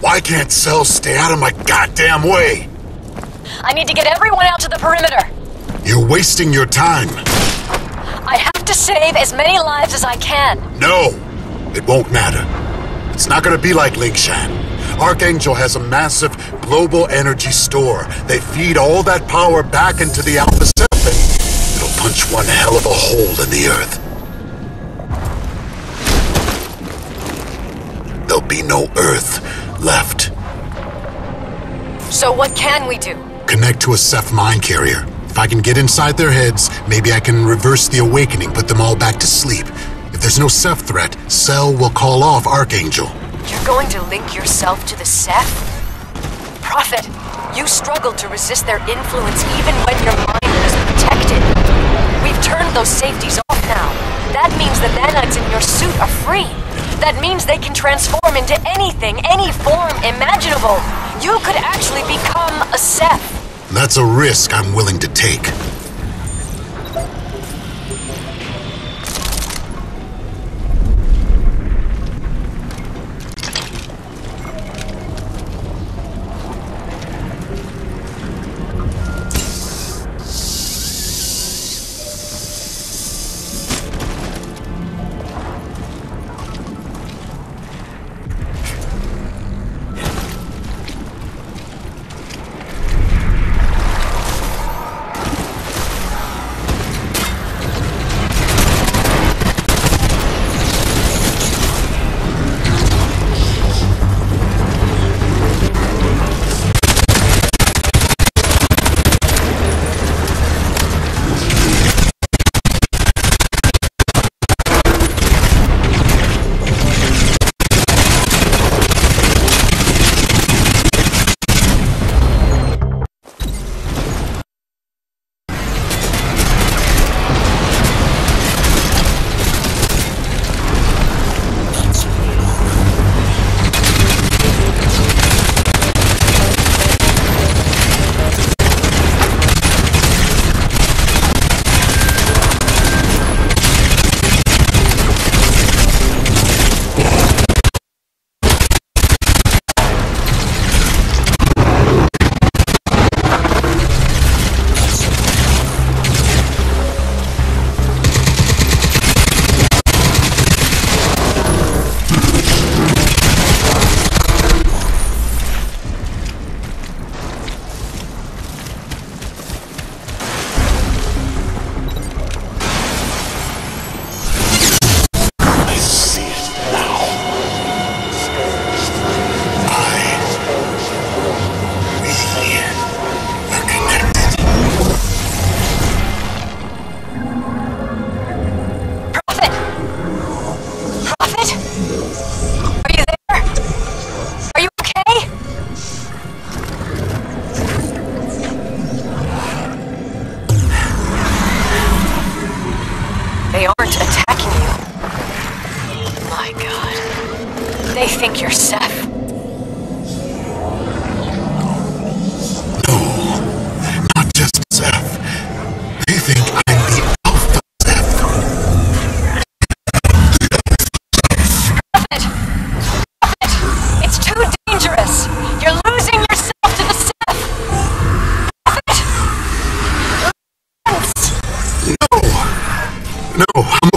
Why can't cells stay out of my goddamn way? I need to get everyone out to the perimeter. You're wasting your time. I have to save as many lives as I can. No, it won't matter. It's not gonna be like Lingshan. Archangel has a massive global energy store. They feed all that power back into the Alpha Ceph it'll punch one hell of a hole in the Earth. There'll be no Earth left. So what can we do? Connect to a Ceph mind carrier. If I can get inside their heads, maybe I can reverse the awakening, put them all back to sleep. If there's no Ceph threat, Cell will call off Archangel. You're going to link yourself to the Ceph? Prophet, you struggled to resist their influence even when your mind was protected. We've turned those safeties off now. That means the nanites in your suit are free. That means they can transform into anything, any form imaginable. You could actually become a Ceph. That's a risk I'm willing to take. Think you're Ceph. Not just Ceph. They think I'm the Alpha Ceph. Prophet! Prophet! It's too dangerous! You're losing yourself to the Ceph! Prophet! Lance! No! No,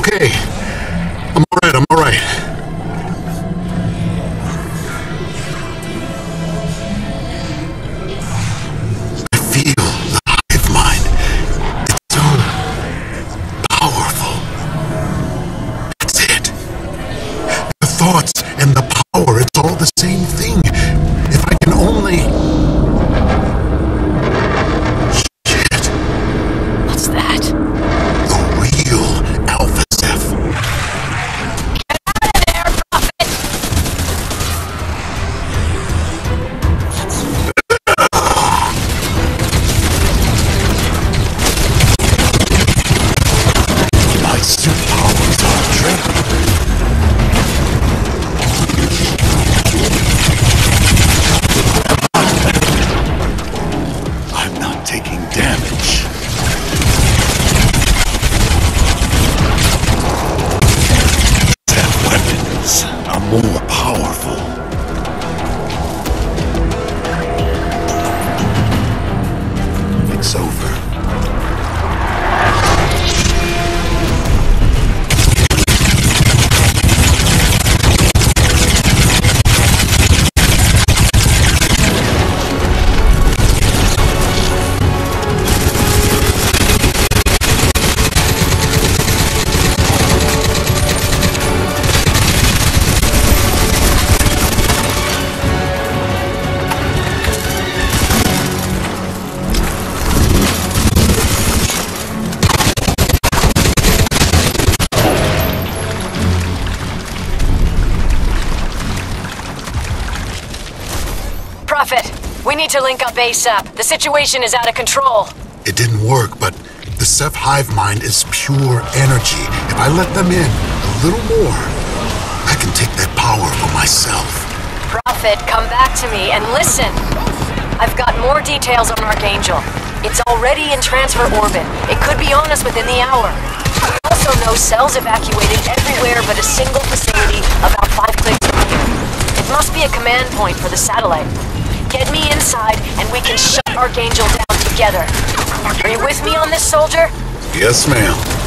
need to link up ASAP. The situation is out of control. It didn't work, but the Ceph hive mind is pure energy. If I let them in a little more, I can take that power for myself. Prophet, come back to me and listen. I've got more details on Archangel. It's already in transfer orbit. It could be on us within the hour. We also know cells evacuated everywhere but a single facility about five clicks from here. It must be a command point for the satellite. Get me inside and we can shut Archangel down together. Are you with me on this, soldier? Yes, ma'am.